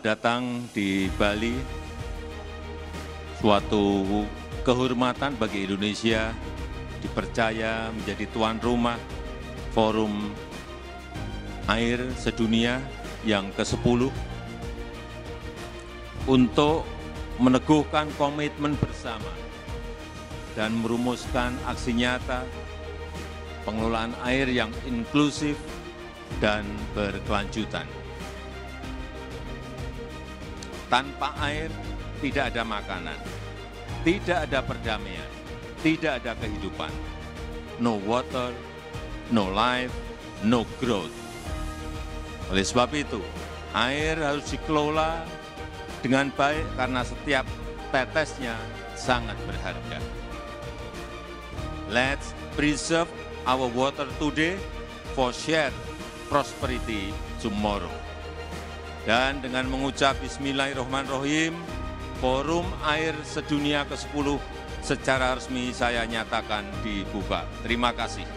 datang di Bali, suatu kehormatan bagi Indonesia dipercaya menjadi tuan rumah Forum Air Sedunia yang ke-10 untuk meneguhkan komitmen bersama dan merumuskan aksi nyata pengelolaan air yang inklusif dan berkelanjutan. Tanpa air tidak ada makanan, tidak ada perdamaian, tidak ada kehidupan. No water, no life, no growth. Oleh sebab itu, air harus dikelola dengan baik karena setiap tetesnya sangat berharga. Let's preserve our water today for shared prosperity tomorrow. Dan dengan mengucap Bismillahirrahmanirrahim, Forum Air Sedunia ke-10 secara resmi saya nyatakan dibuka. Terima kasih.